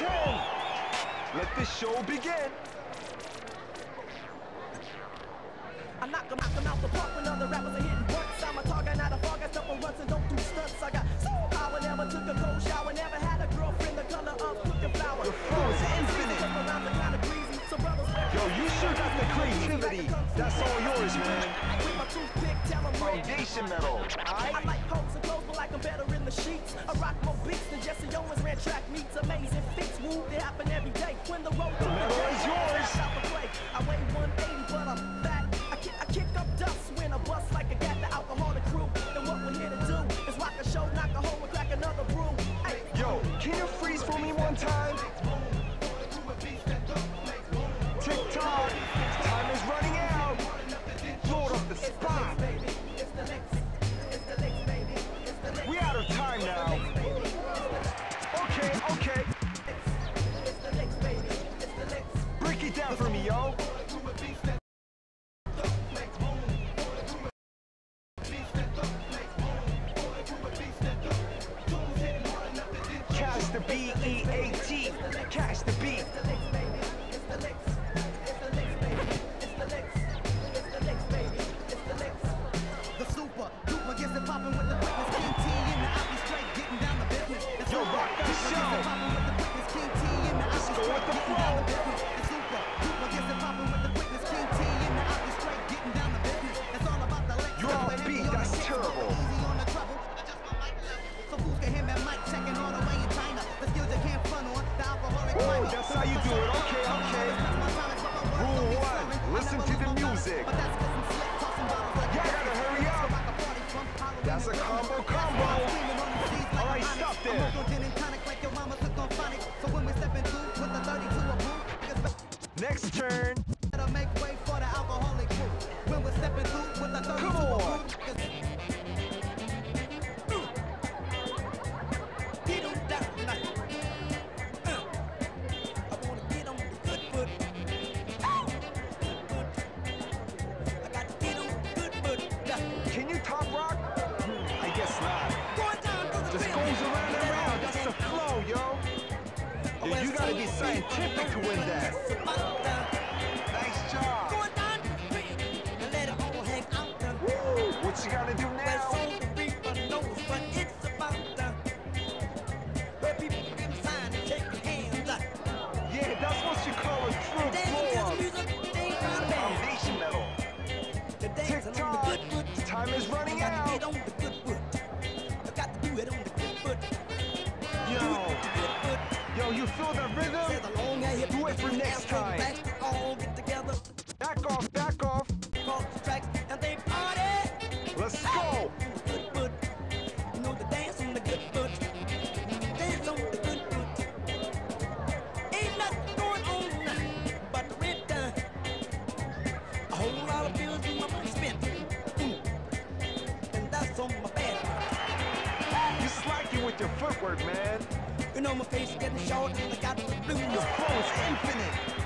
Round 10. Let this show begin. I knock 'em, knock 'em out the park when other rappers are hitting butts. I'm a target, not a fog. I step on runs and don't do stunts. I got soul power, never took a cold shower, never had a girlfriend the color of cooking flour. The flow is infinite. Around the kind of breezy, so brothers Yo, you sure got the creativity. That's all yours, man. With my toothpick, tell 'em where. Foundation metal. I Aight? like hoes and clothes, but like I'm better in the sheets. I rock beats than Jesse Owens ran track meets. Amazing feats, woo, they happen every day. When the road down for me, yo. Catch the B-E-A-T. Catch the beat. You do it. Okay, okay. Rule one, listen to the music. You gotta hurry up. That's a combo combo. All right, stop there. Next turn. Gotta be scientific to win for next time. Backs to all get together, Back off, back off. cross the track, and they party. Let's go. Good foot. You know the dance the good foot. Dance on the good foot. Ain't nothing going on but the rent done. A whole lot of bills in my money spent. Mm. And that's on my. You slacking with your footwork, man. You know my face is getting short and I got the blues. Your flow is infinite.